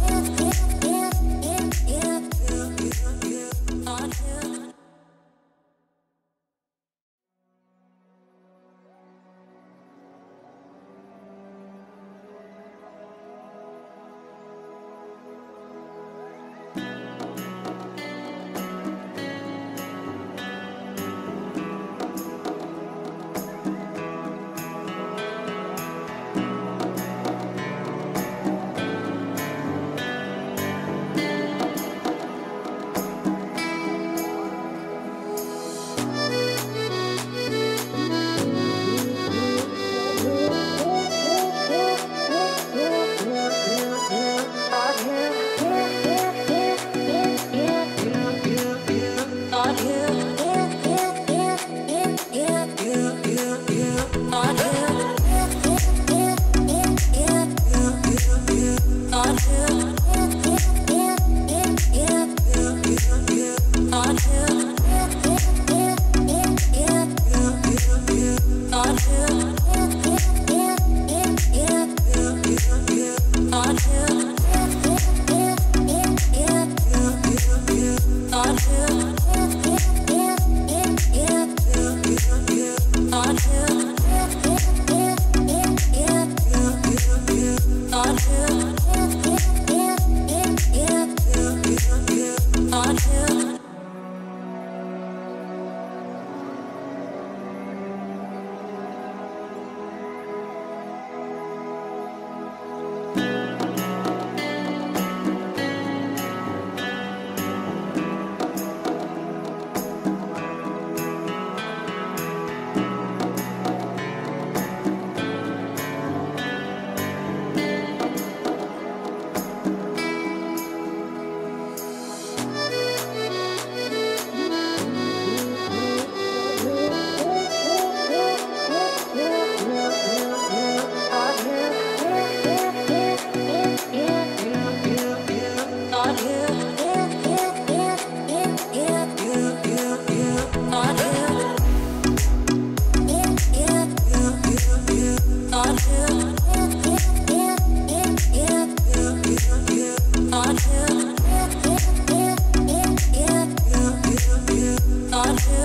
love. until Yeah.